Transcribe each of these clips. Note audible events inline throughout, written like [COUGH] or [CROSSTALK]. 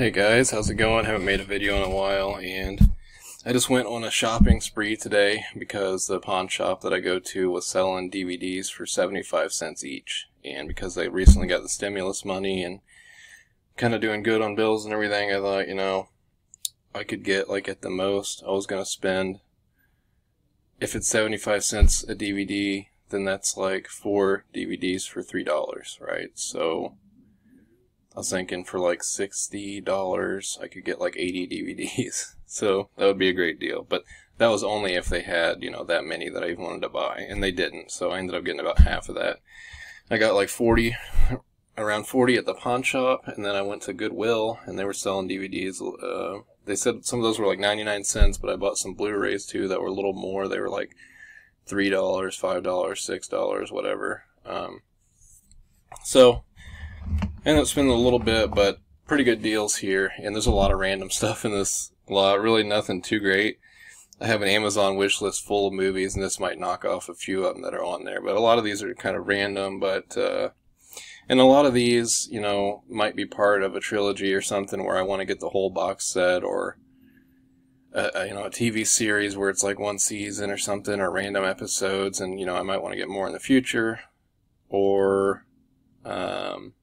Hey guys, how's it going? Haven't made a video in a while, and I just went on a shopping spree today because the pawn shop that I go to was selling DVDs for 75 cents each, and because I recently got the stimulus money and kind of doing good on bills and everything, I thought, you know, I could get, like, at the most, I was going to spend, if it's 75 cents a DVD, then that's like four DVDs for $3, right? So, I was thinking for like $60, I could get like 80 DVDs. [LAUGHS] So that would be a great deal. But that was only if they had, you know, that many that I even wanted to buy. And they didn't. So I ended up getting about half of that. I got like 40, around 40 at the pawn shop. And then I went to Goodwill and they were selling DVDs. Uh, they said some of those were like 99 cents, but I bought some Blu-rays too that were a little more. They were like $3, $5, $6, whatever. Um, so ended up spending a little bit, but pretty good deals here. And there's a lot of random [LAUGHS] stuff in this lot. Really nothing too great. I have an Amazon wish list full of movies, and this might knock off a few of them that are on there. But a lot of these are kind of random, but uh, and a lot of these, you know, might be part of a trilogy or something where I want to get the whole box set, or a, a, you know, a TV series where it's like one season or something, or random episodes, and you know, I might want to get more in the future, or um,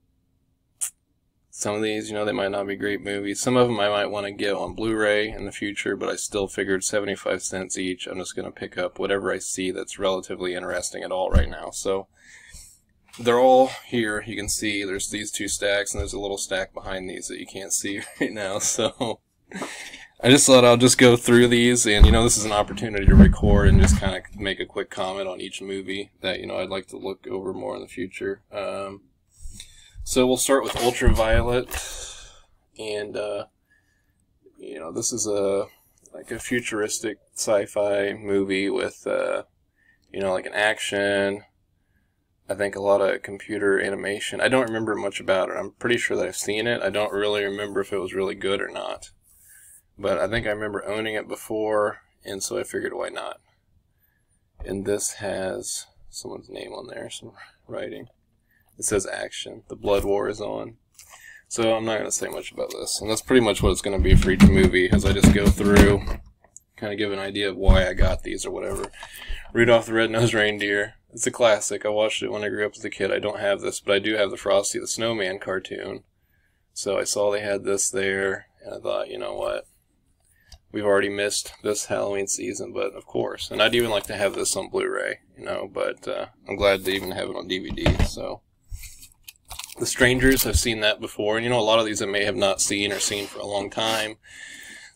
some of these, you know, they might not be great movies. Some of them I might want to get on Blu-ray in the future, but I still figured 75 cents each. I'm just going to pick up whatever I see that's relatively interesting at all right now. So they're all here. You can see there's these two stacks, and there's a little stack behind these that you can't see [LAUGHS] right now. So I just thought I'll just go through these, and you know, this is an opportunity to record and just kind of make a quick comment on each movie that you know I'd like to look over more in the future. Um, so we'll start with Ultraviolet, and uh, you know this is a like a futuristic sci-fi movie with uh, you know like an action. I think a lot of computer animation. I don't remember much about it. I'm pretty sure that I've seen it. I don't really remember if it was really good or not. But I think I remember owning it before, and so I figured why not. And this has someone's name on there, some writing. It says action. The blood war is on. So I'm not going to say much about this. And that's pretty much what it's going to be for each movie as I just go through, kind of give an idea of why I got these or whatever. Rudolph the Red-Nosed Reindeer. It's a classic. I watched it when I grew up as a kid. I don't have this, but I do have the Frosty the Snowman cartoon. So I saw they had this there, and I thought, you know what? We've already missed this Halloween season, but of course. And I'd even like to have this on Blu-ray, you know, but uh, I'm glad to even have it on DVD, so... The Strangers, I've seen that before. And you know, a lot of these I may have not seen or seen for a long time.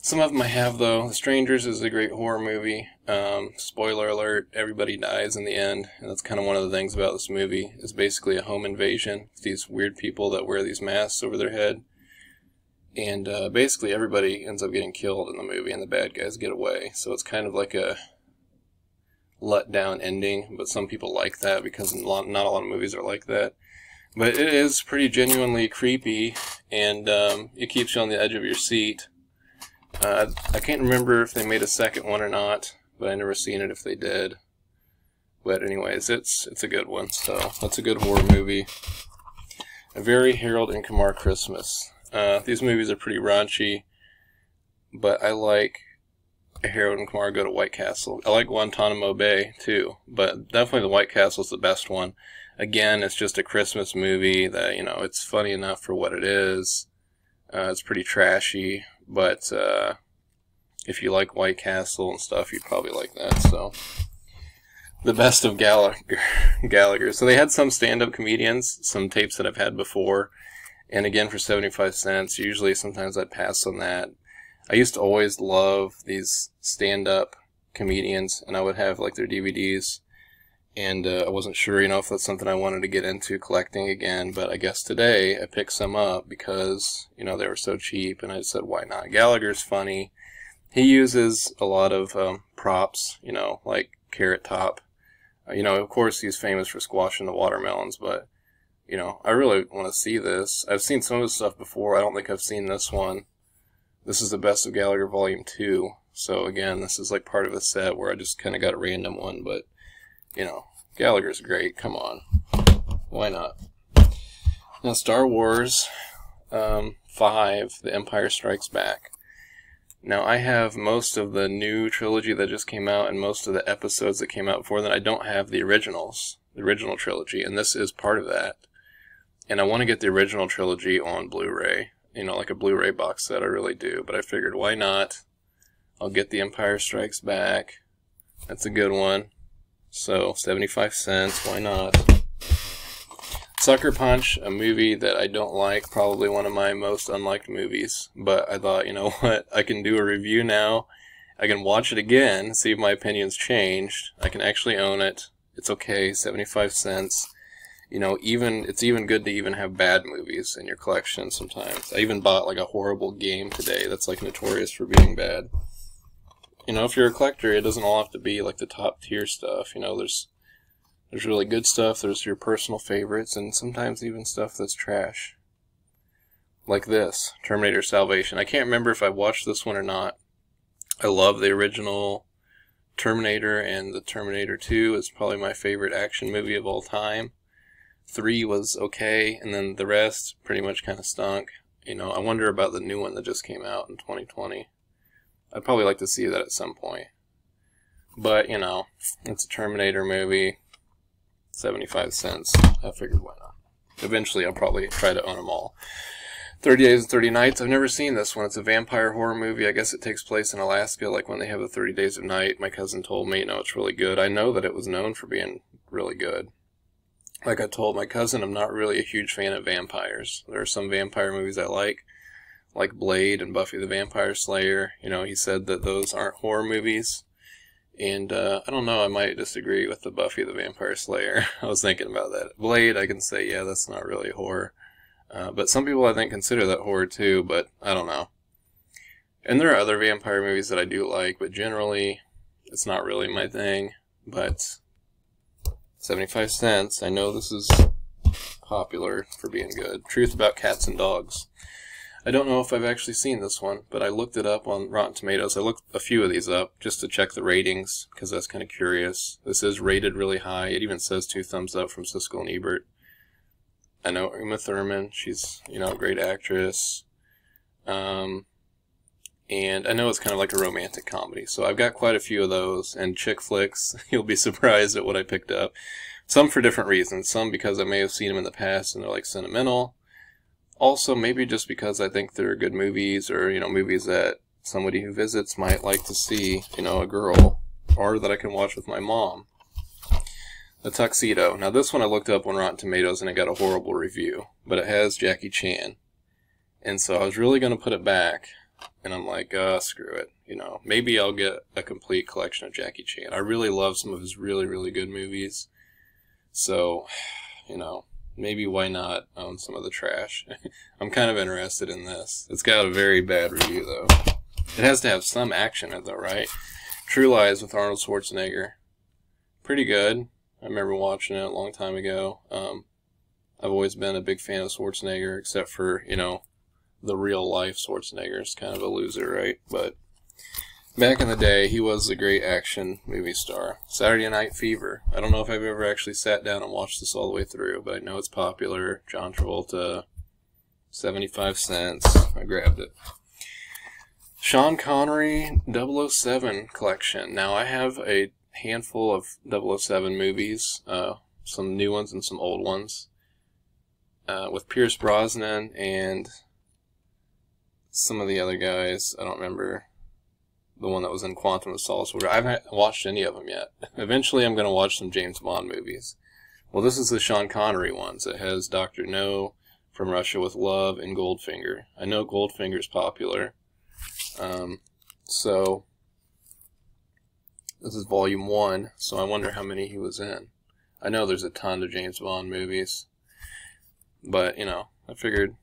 Some of them I have, though. The Strangers is a great horror movie. Um, spoiler alert, everybody dies in the end. And that's kind of one of the things about this movie, is basically a home invasion. With these weird people that wear these masks over their head. And uh, basically everybody ends up getting killed in the movie, and the bad guys get away. So it's kind of like a let down ending, but some people like that because not a lot of movies are like that. But it is pretty genuinely creepy, and um, it keeps you on the edge of your seat. Uh, I can't remember if they made a second one or not, but I never seen it if they did. But anyways, it's it's a good one. So that's a good horror movie. A very Harold and Kumar Christmas. Uh, these movies are pretty raunchy, but I like Harold and Kumar go to White Castle. I like Guantanamo Bay too, but definitely the White Castle is the best one again, it's just a Christmas movie that, you know, it's funny enough for what it is. Uh, it's pretty trashy, but uh, if you like White Castle and stuff, you'd probably like that. So, the best of Gallagher. [LAUGHS] Gallagher. So they had some stand-up comedians, some tapes that I've had before, and again for 75 cents. Usually, sometimes I'd pass on that. I used to always love these stand-up comedians, and I would have like their DVDs and uh, I wasn't sure, you know, if that's something I wanted to get into collecting again. But I guess today I picked some up because you know they were so cheap, and I said, why not? Gallagher's funny. He uses a lot of um, props, you know, like Carrot Top. Uh, you know, of course, he's famous for squashing the watermelons, but you know, I really want to see this. I've seen some of his stuff before. I don't think I've seen this one. This is the Best of Gallagher Volume 2. So again, this is like part of a set where I just kind of got a random one, but you know, Gallagher's great. Come on. Why not? Now, Star Wars. Um, 5, The Empire Strikes Back. Now, I have most of the new trilogy that just came out and most of the episodes that came out before that. I don't have the originals, the original trilogy, and this is part of that. And I want to get the original trilogy on Blu ray, you know, like a Blu ray box set. I really do. But I figured, why not? I'll get The Empire Strikes Back. That's a good one. So, 75 cents, why not? Sucker Punch, a movie that I don't like, probably one of my most unliked movies. But I thought, you know [LAUGHS] what, I can do a review now. I can watch it again, see if my opinion's changed. I can actually own it. It's okay, 75 cents. You know, even it's even good to even have bad movies in your collection sometimes. I even bought like a horrible game today that's like notorious for being bad. You know, if you're a collector, it doesn't all have to be like the top tier stuff. You know, there's there's really good stuff, there's your personal favorites, and sometimes even stuff that's trash. Like this, Terminator Salvation. I can't remember if I watched this one or not. I love the original Terminator, and the Terminator 2 is probably my favorite action movie of all time. 3 was okay, and then the rest pretty much kind of stunk. You know, I wonder about the new one that just came out in 2020. I'd probably like to see that at some point. But, you know, it's a Terminator movie. 75 cents. I figured why not. Eventually I'll probably try to own them all. 30 Days and 30 Nights. I've never seen this one. It's a vampire horror movie. I guess it takes place in Alaska, like when they have the 30 Days of Night. My cousin told me, you know, it's really good. I know that it was known for being really good. Like I told my cousin, I'm not really a huge fan of vampires. There are some vampire movies I like, like Blade and Buffy the Vampire Slayer. You know, he said that those aren't horror movies. And uh, I don't know, I might disagree with the Buffy the Vampire Slayer. [LAUGHS] I was thinking about that. Blade, I can say, yeah, that's not really horror. Uh, but some people, I think, consider that horror too, but I don't know. And there are other vampire movies that I do like, but generally, it's not really my thing. But 75 cents, I know this is popular for being good. Truth About Cats and Dogs. I don't know if I've actually seen this one, but I looked it up on Rotten Tomatoes. I looked a few of these up just to check the ratings because that's kind of curious. This is rated really high. It even says two thumbs up from Siskel and Ebert. I know Uma Thurman. She's, you know, a great actress. Um, and I know it's kind of like a romantic comedy. So I've got quite a few of those. And chick flicks, [LAUGHS] you'll be surprised at what I picked up. Some for different reasons. Some because I may have seen them in the past and they're like sentimental also maybe just because I think they're good movies or, you know, movies that somebody who visits might like to see, you know, a girl or that I can watch with my mom. The Tuxedo. Now this one I looked up on Rotten Tomatoes and it got a horrible review, but it has Jackie Chan. And so I was really going to put it back and I'm like, uh, screw it. You know, maybe I'll get a complete collection of Jackie Chan. I really love some of his really, really good movies. So, [SIGHS] you know, maybe why not own some of the trash? [LAUGHS] I'm kind of interested in this. It's got a very bad review, though. It has to have some action in it, though, right? True Lies with Arnold Schwarzenegger. Pretty good. I remember watching it a long time ago. Um, I've always been a big fan of Schwarzenegger, except for, you know, the real life Schwarzenegger is kind of a loser, right? But Back in the day, he was a great action movie star. Saturday Night Fever. I don't know if I've ever actually sat down and watched this all the way through, but I know it's popular. John Travolta, 75 cents. I grabbed it. Sean Connery 007 collection. Now, I have a handful of 007 movies, uh, some new ones and some old ones, uh, with Pierce Brosnan and some of the other guys. I don't remember the one that was in Quantum of Solace. I haven't watched any of them yet. [LAUGHS] Eventually, I'm going to watch some James Bond movies. Well, this is the Sean Connery ones. It has Doctor No, From Russia with Love, and Goldfinger. I know Goldfinger's popular. Um, so, this is volume one, so I wonder how many he was in. I know there's a ton of James Bond movies, but, you know, I figured,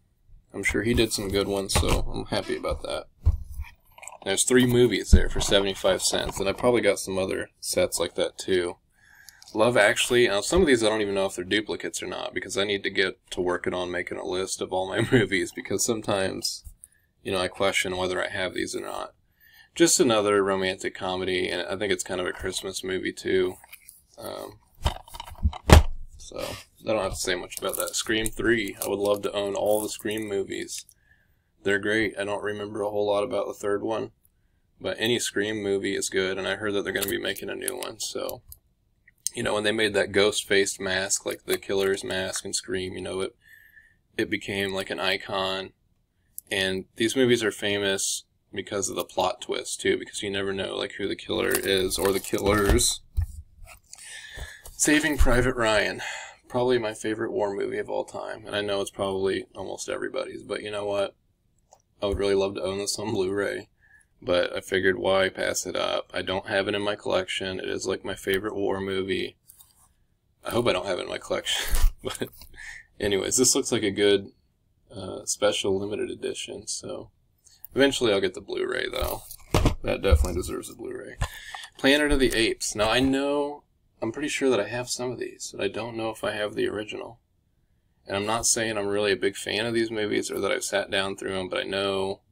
I'm sure he did some good ones, so I'm happy about that. There's three movies there for 75 cents, and I probably got some other sets like that too. Love Actually, now some of these I don't even know if they're duplicates or not, because I need to get to working on making a list of all my [LAUGHS] movies, because sometimes, you know, I question whether I have these or not. Just another romantic comedy, and I think it's kind of a Christmas movie too. Um, so, I don't have to say much about that. Scream 3. I would love to own all the Scream movies. They're great. I don't remember a whole lot about the third one, but any Scream movie is good, and I heard that they're going to be making a new one. So, you know, when they made that ghost-faced mask, like the killer's mask and Scream, you know, it it became like an icon. And these movies are famous because of the plot twist too, because you never know like who the killer is or the killers. Saving Private Ryan, probably my favorite war movie of all time, and I know it's probably almost everybody's, but you know what? I would really love to own this on Blu-ray, but I figured why pass it up. I don't have it in my collection. It is like my favorite war movie. I hope I don't have it in my collection, [LAUGHS] but anyways, this looks like a good uh, special limited edition, so eventually I'll get the Blu-ray though. That definitely deserves a Blu-ray. Planet of the Apes. Now I know, I'm pretty sure that I have some of these, but I don't know if I have the original. And I'm not saying I'm really a big fan of these movies or that I've sat down through them, but I know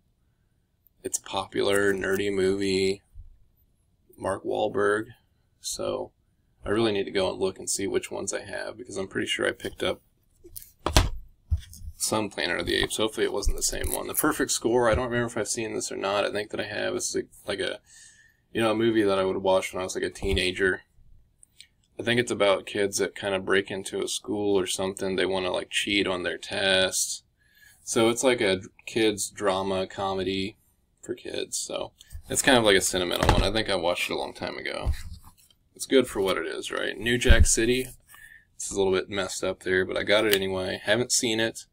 it's a popular, nerdy movie. Mark Wahlberg. So I really need to go and look and see which ones I have because I'm pretty sure I picked up some Planet of the Apes. Hopefully it wasn't the same one. The Perfect Score, I don't remember if I've seen this or not. I think that I have. It's like, like a, you know, a movie that I would watch when I was like a teenager. I think it's about kids that kind of break into a school or something. They want to like cheat on their tests. So it's like a kids drama comedy for kids. So it's kind of like a sentimental one. I think I watched it a long time ago. It's good for what it is, right? New Jack City. This is a little bit messed up there, but I got it anyway. Haven't seen it.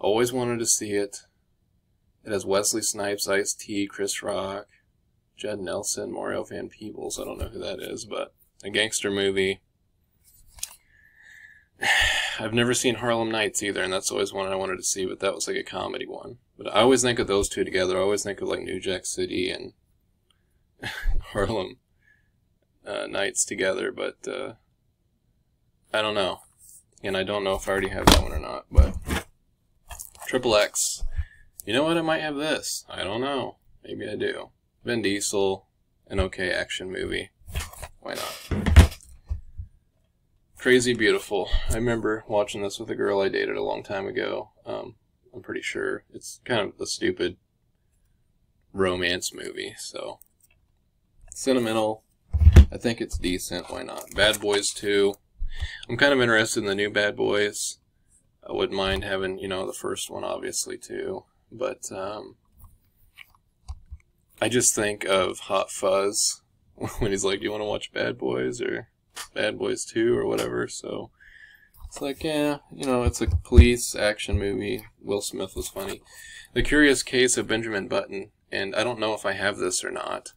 Always wanted to see it. It has Wesley Snipes, Ice T, Chris Rock, Judd Nelson, Mario Van Peebles. I don't know who that is, but a gangster movie. [SIGHS] I've never seen Harlem Nights either, and that's always one I wanted to see, but that was like a comedy one. But I always think of those two together. I always think of like New Jack City and [LAUGHS] Harlem uh, Nights together, but uh, I don't know. And I don't know if I already have that one or not, but Triple X. You know what? I might have this. I don't know. Maybe I do. Vin Diesel, an okay action movie. Why not? Crazy Beautiful. I remember watching this with a girl I dated a long time ago. Um, I'm pretty sure. It's kind of a stupid romance movie, so. Sentimental. I think it's decent. Why not? Bad Boys 2. I'm kind of interested in the new Bad Boys. I wouldn't mind having, you know, the first one obviously too. But um, I just think of Hot Fuzz [LAUGHS] when he's like, "Do you want to watch Bad Boys or Bad Boys 2 or whatever?" So it's like, yeah, you know, it's a police action movie. Will Smith was funny. The Curious Case of Benjamin Button, and I don't know if I have this or not,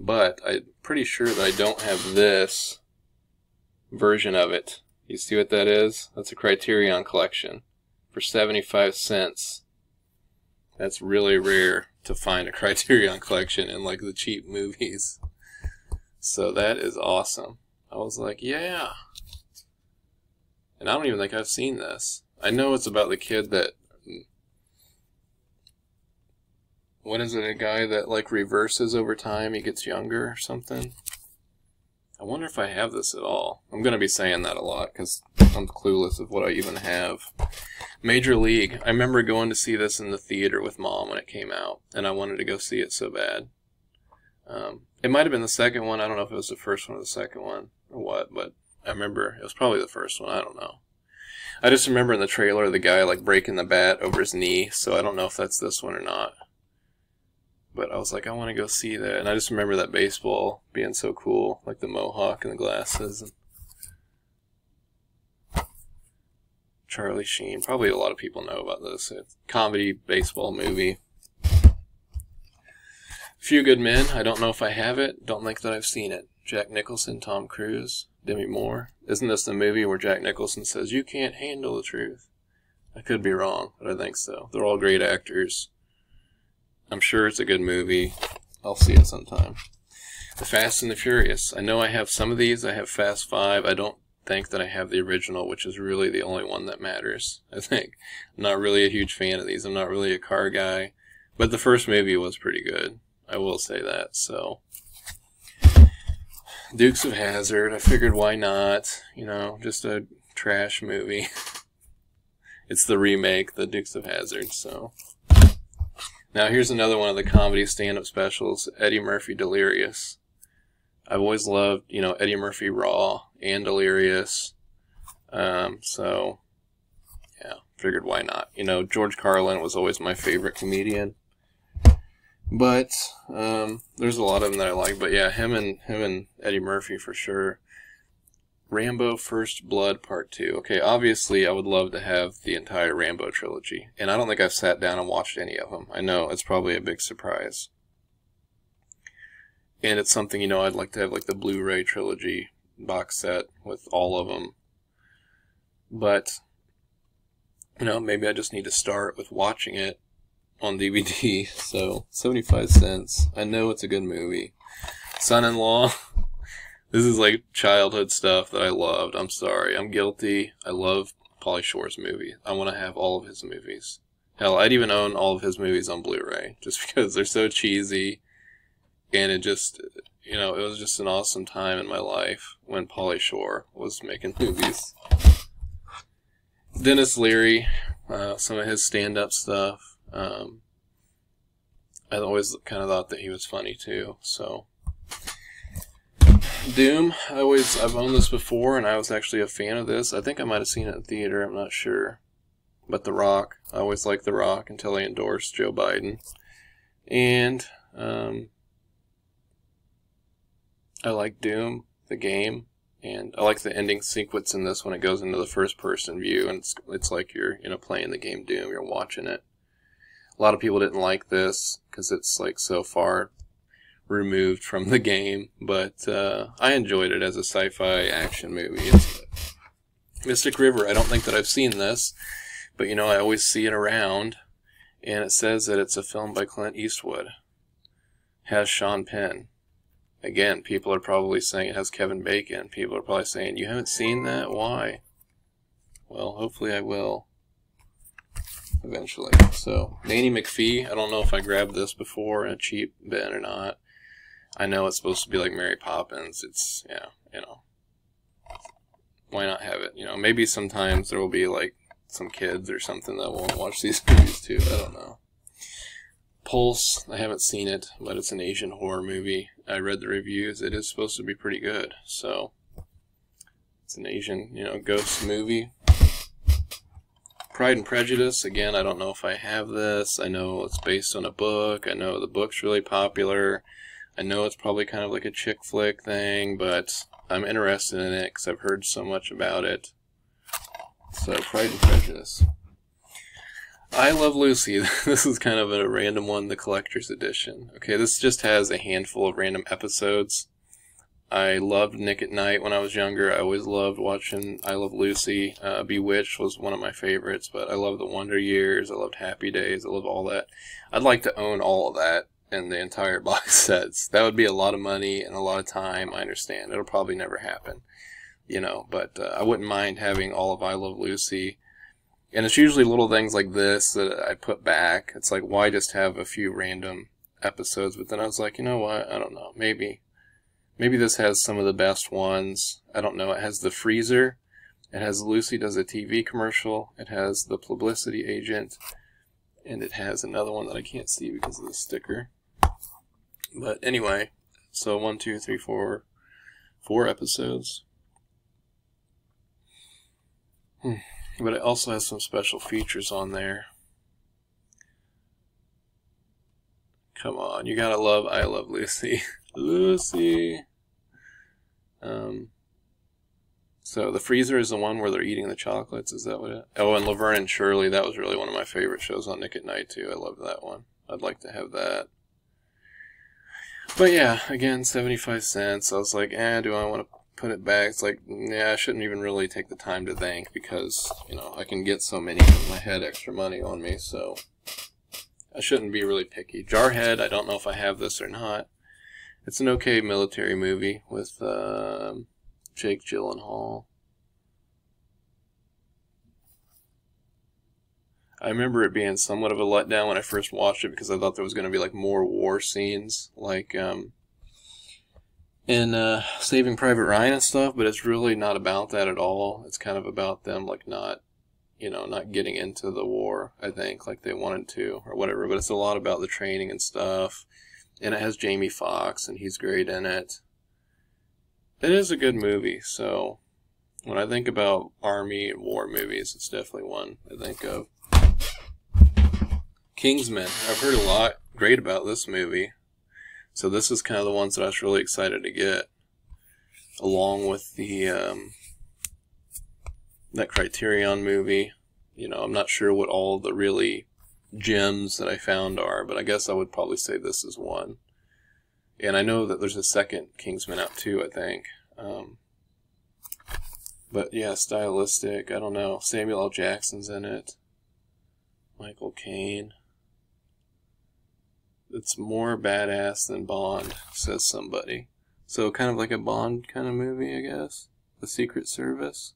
but I'm pretty sure that I don't have this version of it. You see what that is? That's a Criterion collection for 75 cents. That's really rare to find a [LAUGHS] Criterion collection in like the cheap movies. So that is awesome. I was like, yeah. And I don't even think I've seen this. I know it's about the kid that what is it, a guy that like reverses over time, he gets younger or something? I wonder if I have this at all. I'm going to be saying that a lot because I'm clueless of what I even have. Major League. I remember going to see this in the theater with mom when it came out, and I wanted to go see it so bad. Um, it might have been the second one. I don't know if it was the first one or the second one or what, but I remember it was probably the first one. I don't know. I just remember in the trailer the guy like breaking the bat over his knee, so I don't know if that's this one or not. But I was like, I want to go see that. And I just remember that baseball being so cool, like the mohawk and the glasses. And Charlie Sheen. Probably a lot of people know about this. It's comedy baseball movie. Few Good Men. I don't know if I have it. Don't think that I've seen it. Jack Nicholson, Tom Cruise, Demi Moore. Isn't this the movie where Jack Nicholson says, You can't handle the truth? I could be wrong, but I think so. They're all great actors. I'm sure it's a good movie. I'll see it sometime. The Fast and the Furious. I know I have some of these. I have Fast 5. I don't think that I have the original, which is really the only one that matters, I think. I'm not really a huge fan of these. I'm not really a car guy. But the first movie was pretty good. I will say that, so. Dukes of Hazzard. I figured why not? You know, just a trash movie. [LAUGHS] it's the remake, the Dukes of Hazzard. so. Now here's another one of the comedy stand-up specials, Eddie Murphy Delirious. I've always loved, you know, Eddie Murphy Raw and Delirious. Um, so, yeah, figured why not. You know, George Carlin was always my favorite comedian. But um, there's a lot of them that I like. But yeah, him and him and Eddie Murphy for sure. Rambo First Blood Part 2. Okay, obviously I would love to have the entire Rambo trilogy. And I don't think I've sat down and watched any of them. I know it's probably a big surprise. And it's something, you know, I'd like to have like the Blu-ray trilogy box set with all of them. But, you know, maybe I just need to start with watching it on DVD. [LAUGHS] So, 75 cents. I know it's a good movie. Son-in-law. [LAUGHS] This is like childhood stuff that I loved. I'm sorry. I'm guilty. I love Pauly Shore's movie. I want to have all of his movies. Hell, I'd even own all of his movies on Blu-ray [LAUGHS] just because they're so cheesy and it just you know, it was just an awesome time in my life when Pauly Shore was making movies. Denis Leary, uh, some of his stand-up stuff. Um, I always kind of thought that he was funny too. So Doom, I always I've owned this before, and I was actually a fan of this. I think I might have seen it in theater. I'm not sure, but The Rock. I always liked The Rock until they endorsed Joe Biden, and um, I like Doom, the game, and I like the ending sequence in this when it goes into the first person view, and it's, it's like you're you know playing the game Doom, you're watching it. A lot of people didn't like this because it's like so far removed from the game, but uh, I enjoyed it as a sci-fi action movie. It's Mystic River. I don't think that I've seen this, but you know I always see it around, and it says that it's a film by Clint Eastwood. Has Sean Penn. Again, people are probably saying it has Kevin Bacon. People are probably saying, you haven't seen that? Why? Well, hopefully I will. Eventually. So, Nanny McPhee. I don't know if I grabbed this before in a cheap bin or not. I know it's supposed to be like Mary Poppins. It's, yeah, you know. Why not have it? You know, maybe sometimes there will be like some kids or something that won't watch these [LAUGHS] movies too. I don't know. Pulse, I haven't seen it, but it's an Asian horror movie. I read the reviews. It is supposed to be pretty good. So, it's an Asian, you know, ghost movie. Pride and Prejudice, again, I don't know if I have this. I know it's based on a book. I know the book's really popular. I know it's probably kind of like a chick flick thing, but I'm interested in it because I've heard so much about it. So, Pride and Prejudice. I Love Lucy. [LAUGHS] this is kind of a random one, the collector's edition. Okay, this just has a handful of random episodes. I loved Nick at Nite when I was younger. I always loved watching I Love Lucy. Uh, Bewitched was one of my favorites, but I love The Wonder Years. I loved Happy Days. I love all that. I'd like to own all of that and the entire [LAUGHS] box sets. That would be a lot of money and a lot of time. I understand. It'll probably never happen, you know, but uh, I wouldn't mind having all of I Love Lucy and it's usually little things like this that I put back. It's like, why just have a few random episodes? But then I was like, you know what? I don't know. Maybe, maybe this has some of the best ones. I don't know. It has the freezer. It has Lucy does a TV commercial. It has the publicity agent. And it has another one that I can't see because of the sticker. But anyway, so one, two, three, four, four episodes. Hmm. But it also has some special features on there. Come on, you gotta love I Love Lucy. [LAUGHS] Lucy! Um, so the freezer is the one where they're eating the chocolates, is that what it Oh, and Laverne and Shirley, that was really one of my favorite shows on Nick at Nite too. I loved that one. I'd like to have that. But yeah, again, 75 cents. I was like, eh, do I want to put it back. It's like, yeah, I shouldn't even really take the time to thank because, you know, I can get so many in my head extra money on me, so I shouldn't be really picky. Jarhead, I don't know if I have this or not. It's an okay military movie with uh, Jake Gyllenhaal. I remember it being somewhat of a letdown when I first watched it because I thought there was going to be like more war scenes, like um, in uh, Saving Private Ryan and stuff, but it's really not about that at all. It's kind of about them like not, you know, not getting into the war, I think, like they wanted to, or whatever. But it's a lot about the training and stuff. And it has Jamie Foxx, and he's great in it. It is a good movie, so when I think about army and war movies, it's definitely one I think of. Kingsman. I've heard a lot great about this movie. So this is kind of the ones that I was really excited to get. Along with the um, that Criterion movie. You know, I'm not sure what all the really gems that I found are, but I guess I would probably say this is one. And I know that there's a second Kingsman out too, I think. Um, but yeah, stylistic, I don't know. Samuel L. Jackson's in it. Michael Caine. It's more badass than Bond, says somebody. So kind of like a Bond kind of movie, I guess. The Secret Service.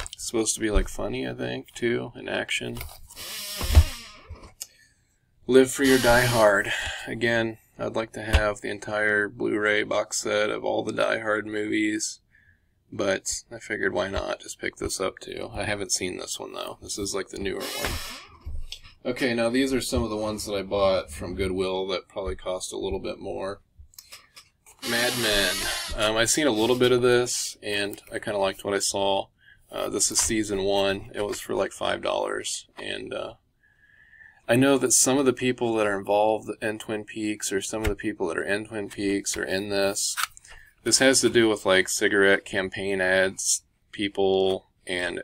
It's supposed to be like funny, I think, too, in action. Live Free or Die Hard. Again, I'd like to have the entire Blu-ray box set of all the Die Hard movies, but I figured why not just pick this up too. I haven't seen this one though. This is like the newer one. Okay, now these are some of the ones that I bought from Goodwill that probably cost a little bit more. Mad Men. Um, I've seen a little bit of this, and I kind of liked what I saw. Uh, this is season one. It was for like five dollars, and uh, I know that some of the people that are involved in Twin Peaks, or some of the people that are in Twin Peaks, are in this. This has to do with like cigarette campaign ads, people, and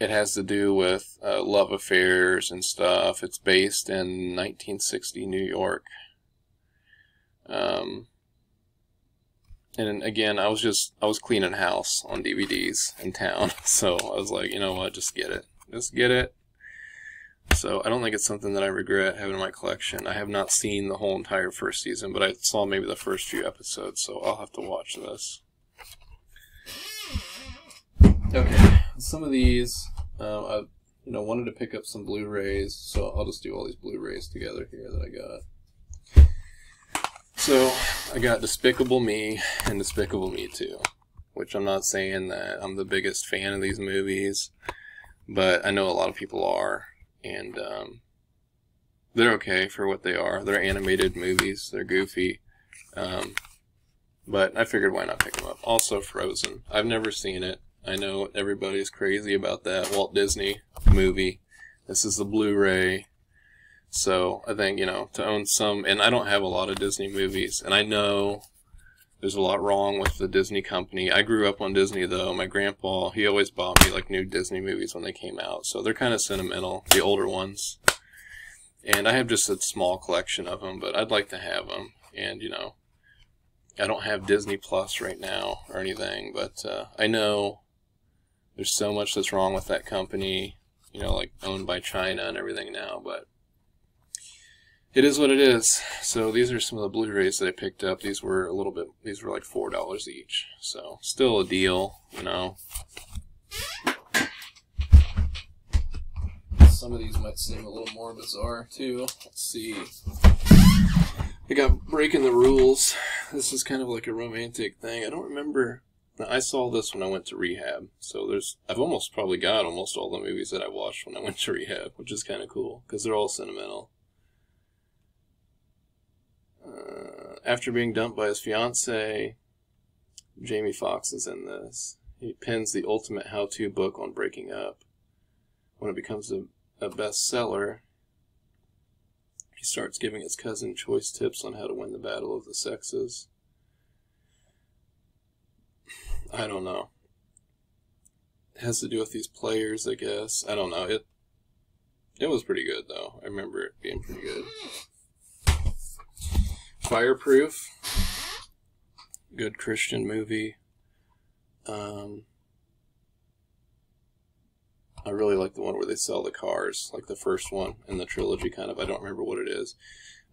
it has to do with uh, love affairs and stuff. It's based in 1960 New York. Um, and again, I was just I was cleaning house on DVDs in town, [LAUGHS] so I was like, you know what, just get it, just get it. So I don't think it's something that I regret having in my collection. I have not seen the whole entire first season, but I saw maybe the first few episodes, so I'll have to watch this. Okay, some of these, uh, I you know wanted to pick up some Blu-rays, so I'll just do all these Blu-rays together here that I got. So, I got Despicable Me and Despicable Me 2, which I'm not saying that I'm the biggest fan of these movies, but I know a lot of people are, and um, they're okay for what they are. They're animated movies, they're goofy, um, but I figured why not pick them up. Also, Frozen. I've never seen it. I know everybody's crazy about that Walt Disney movie. This is the Blu-ray. So I think, you know, to own some, and I don't have a lot of Disney movies, and I know there's a lot wrong with the Disney company. I grew up on Disney though. My grandpa, he always bought me like new Disney movies when they came out. So they're kind of sentimental, the older ones. And I have just a small collection of them, but I'd like to have them. And, you know, I don't have Disney Plus right now or anything, but uh, I know there's so much that's wrong with that company, you know, like owned by China and everything now, but it is what it is. So these are some of the Blu-rays that I picked up. These were a little bit, these were like $4 each. So still a deal, you know. Some of these might seem a little more bizarre too. Let's see. I got Breaking the Rules. This is kind of like a romantic thing. I don't remember. I saw this when I went to rehab. So there's, I've almost probably got almost all the movies that I watched when I went to rehab, which is kind of cool because they're all sentimental. Uh, after being dumped by his fiancee, Jamie Foxx is in this. He pens the ultimate how-to book on breaking up. When it becomes a, a bestseller, he starts giving his cousin choice tips on how to win the battle of the sexes. I don't know. It has to do with these players, I guess. I don't know. It it was pretty good though. I remember it being pretty good. Fireproof. Good Christian movie. Um, I really like the one where they sell the cars, like the first one in the trilogy, kind of. I don't remember what it is.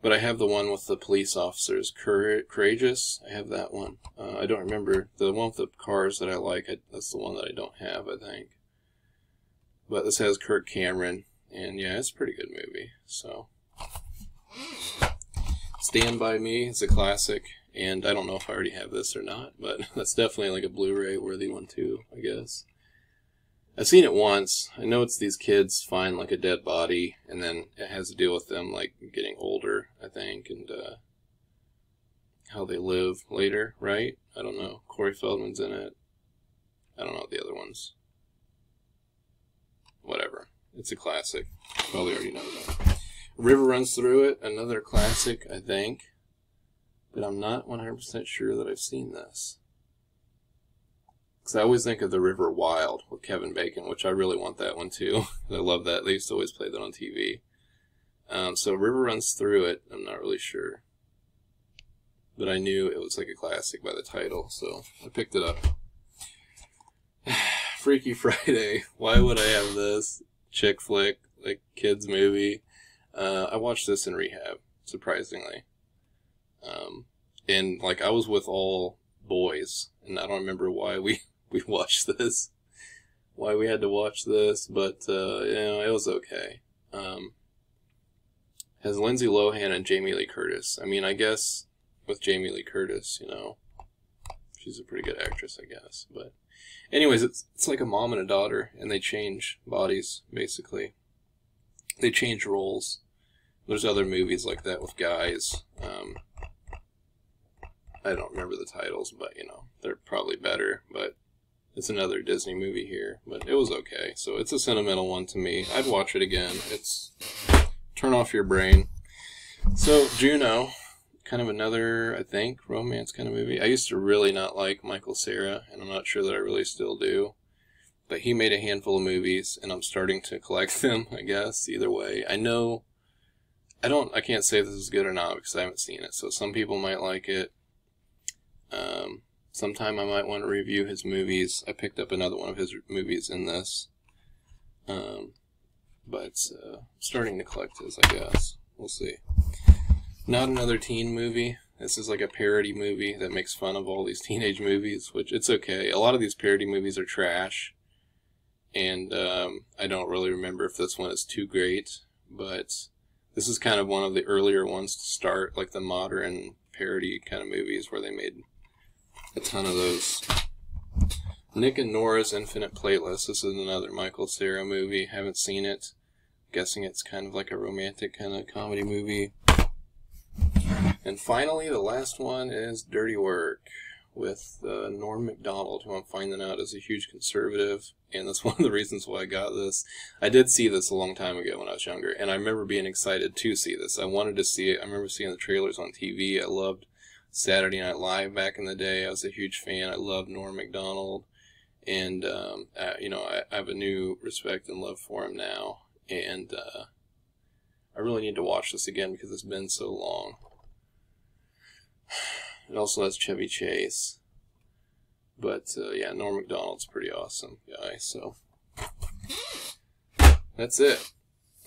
But I have the one with the police officers, Courageous. I have that one. Uh, I don't remember. The one with the cars that I like, I, that's the one that I don't have, I think. But this has Kirk Cameron, and yeah, it's a pretty good movie, so... Stand By Me is a classic, and I don't know if I already have this or not, but [LAUGHS] that's definitely like a Blu-ray worthy one too, I guess. I've seen it once. I know it's these kids find like a dead body, and then it has to deal with them like getting older, I think, and uh, how they live later, right? I don't know. Corey Feldman's in it. I don't know the other ones. Whatever. It's a classic. Probably already know that. River runs through it. Another classic, I think. But I'm not 100% sure that I've seen this. Because I always think of The River Wild with Kevin Bacon, which I really want that one too. [LAUGHS] I love that. They used to always play that on TV. Um, so River runs through it. I'm not really sure. But I knew it was like a classic by the title, so I picked it up. [SIGHS] Freaky Friday. [LAUGHS] Why would I have this chick flick, like kids movie? Uh, I watched this in rehab, surprisingly. Um, and like I was with all boys, and I don't remember why we [LAUGHS] we watched this, why we had to watch this, but uh, you know it was okay. Um, has Lindsay Lohan and Jamie Lee Curtis. I mean, I guess with Jamie Lee Curtis, you know, she's a pretty good actress, I guess. But, anyways, it's it's like a mom and a daughter, and they change bodies basically. They change roles. There's other movies like that with guys. Um, I don't remember the titles, but you know they're probably better. But it's another Disney movie here, but it was okay. So it's a sentimental one to me. I'd watch it again. It's turn off your brain. So Juno, kind of another, I think, romance kind of movie. I used to really not like Michael Cera, and I'm not sure that I really still do. But he made a handful of movies, and I'm starting to collect [LAUGHS] them. I guess either way, I know. I don't. I can't say this is good or not because I haven't seen it. So some people might like it. Um, sometime I might want to review his movies. I picked up another one of his movies in this. Um, but uh, starting to collect his, I guess. We'll see. Not another teen movie. This is like a parody movie that makes fun of all these teenage movies, which it's okay. A lot of these parody movies are trash, and um, I don't really remember if this one is too great, but this is kind of one of the earlier ones to start, like the modern parody kind of movies where they made a ton of those. Nick and Nora's Infinite Playlist. This is another Michael Cera movie. Haven't seen it. Guessing it's kind of like a romantic kind of comedy movie. And finally, the last one is Dirty Work with uh, Norm Macdonald, who I'm finding out is a huge conservative, and that's [LAUGHS] one of the reasons why I got this. I did see this a long time ago when I was younger, and I remember being excited to see this. I wanted to see it. I remember seeing the trailers on TV. I loved Saturday Night Live back in the day. I was a huge fan. I loved Norm Macdonald, and um, I, you know I, I, have a new respect and love for him now. And uh, I really need to watch this again because it's been so long. [SIGHS] [SIGHS] It also has Chevy Chase, but uh, yeah, Norm Macdonald's pretty awesome guy. So that's it.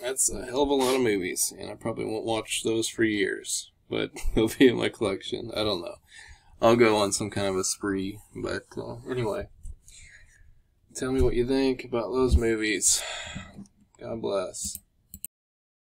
That's a hell of a lot of movies, and I probably won't watch those for years but [LAUGHS] they'll be in my collection. I don't know. I'll go on some kind of a spree, but uh, anyway. Tell me what you think about those movies. God bless.